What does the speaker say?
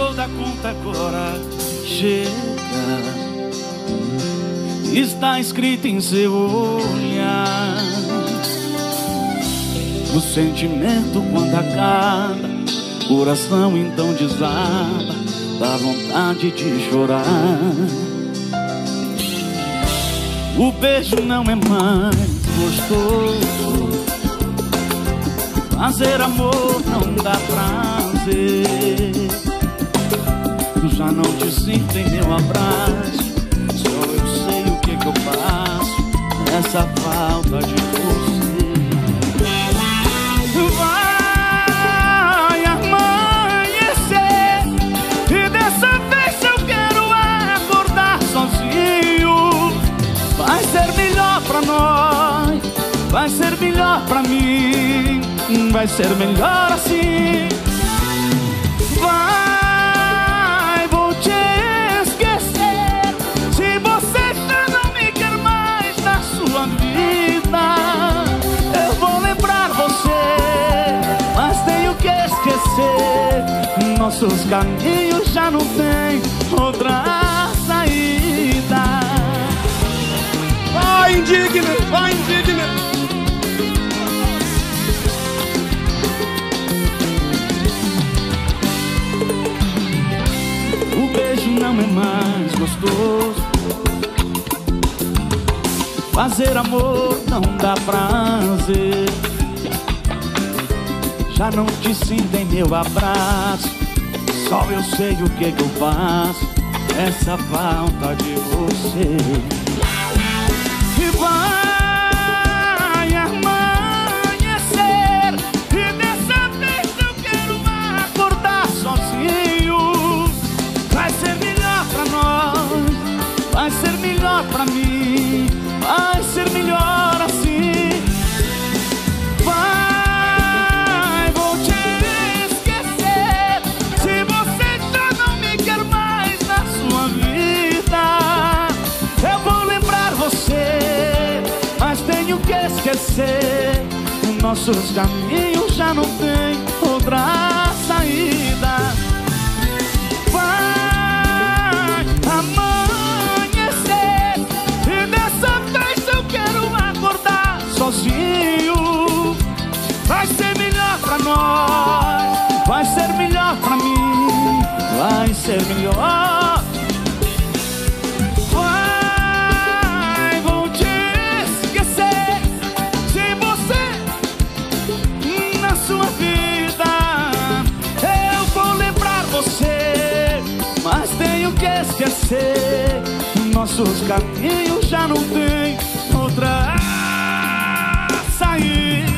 Passou da conta agora, chega. Está escrito em seu olhar. O sentimento quando acaba, coração então desaba, dá vontade de chorar. O beijo não é mais gostoso. Fazer amor não dá prazer. Já não te sinto em meu abraço. Só eu sei o que, que eu faço nessa falta de você. Vai amanhecer e dessa vez eu quero acordar sozinho. Vai ser melhor pra nós, vai ser melhor pra mim, vai ser melhor assim. Nossos caminhos já não têm outra saída. Vai, indigno, vai, indigno. O beijo não é mais gostoso. Fazer amor não dá prazer. Já não te sinto em meu abraço. Só eu sei o que, que eu faço. Essa falta de você. Que esquecer. Nossos caminhos já não têm outra saída. Vai amanhecer E dessa vez eu quero acordar sozinho Vai ser melhor pra nós Vai ser melhor pra mim Vai ser melhor tenho que esquecer. Nossos caminhos já não tem outra saída.